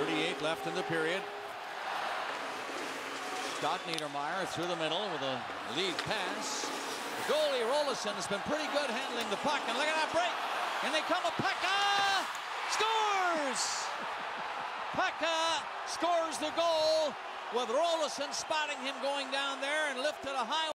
38 left in the period. Scott Niedermayer through the middle with a lead pass. The goalie Roloson has been pretty good handling the puck. And look at that break. And they come a Peca. Scores! Peca scores the goal with Roloson spotting him going down there and lifted a high